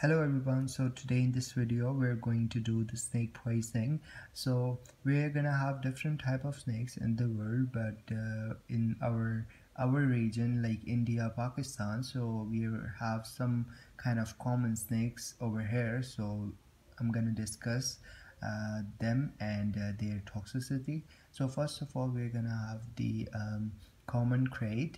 hello everyone. So today in this video we're going to do the snake poisoning. So we're gonna have different type of snakes in the world but uh, in our our region like India Pakistan so we have some kind of common snakes over here. So I'm gonna discuss uh, them and uh, their toxicity. So first of all we're gonna have the um, common krait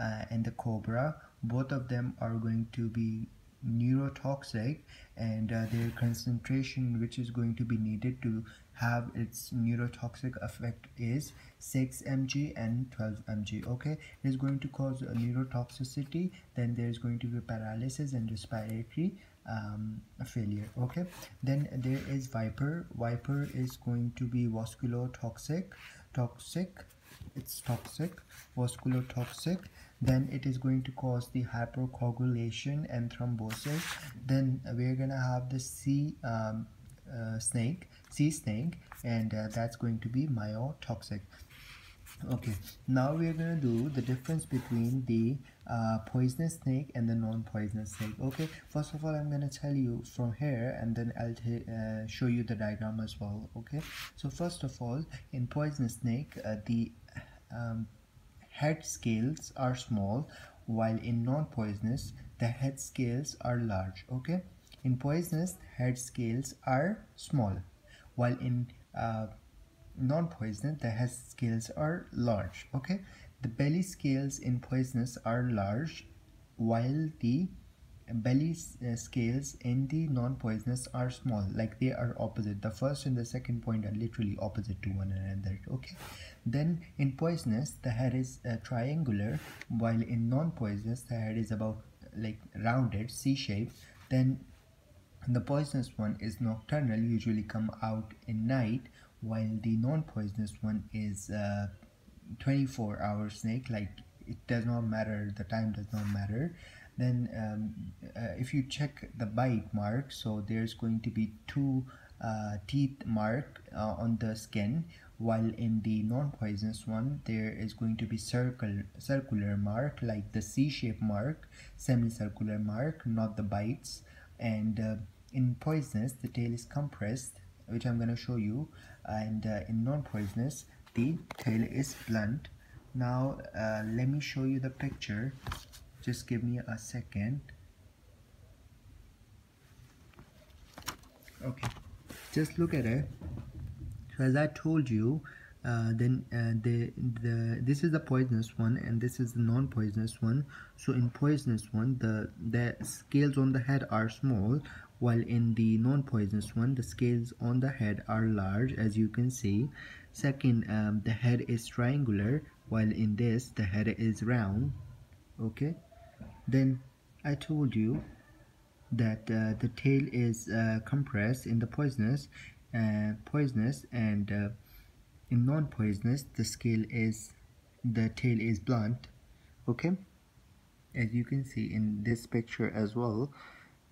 uh, and the cobra. Both of them are going to be neurotoxic and uh, their concentration which is going to be needed to have its neurotoxic effect is 6 mg and 12 mg okay? It is going to cause neurotoxicity then there is going to be paralysis and respiratory um, failure okay? Then there is viper. Viper is going to be vasculotoxic toxic it's toxic vasculotoxic then it is going to cause the hypercoagulation and thrombosis. Then we're gonna have the sea um, uh, snake sea snake and uh, that's going to be myotoxic okay. Now we're gonna do the difference between the uh, poisonous snake and the non-poisonous snake. Okay. First of all i'm gonna tell you from here and then i'll uh, show you the diagram as well. Okay. So first of all in poisonous snake uh, the um, head scales are small while in non-poisonous the head scales are large. Okay. In poisonous head scales are small while in uh, non-poisonous the head scales are large okay? The belly scales in poisonous are large while the belly uh, scales in the non-poisonous are small like they are opposite. The first and the second point are literally opposite to one another okay? Then in poisonous the head is uh, triangular while in non-poisonous the head is about like rounded c-shaped. Then the poisonous one is nocturnal usually come out in night while the non-poisonous one is uh, 24 hour snake like it does not matter the time does not matter then um, uh, if you check the bite mark so there's going to be two uh, teeth mark uh, on the skin while in the non-poisonous one there is going to be circle circular mark like the c-shape mark semicircular mark not the bites and uh, in poisonous the tail is compressed which i'm going to show you. And uh, in non-poisonous the tail is blunt. Now uh, let me show you the picture. Just give me a second. Okay. Just look at it. So as I told you uh, then uh, the the this is the poisonous one and this is the non-poisonous one. So in poisonous one the the scales on the head are small while in the non-poisonous one the scales on the head are large as you can see. Second um, the head is triangular while in this the head is round. Okay? Then I told you that uh, the tail is uh, compressed in the poisonous uh, poisonous and uh, in non-poisonous the scale is the tail is blunt. Okay? As you can see in this picture as well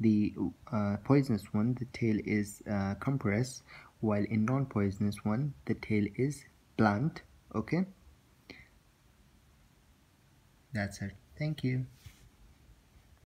the uh, poisonous one the tail is uh, compressed while in non-poisonous one the tail is blunt okay? That's it. Thank you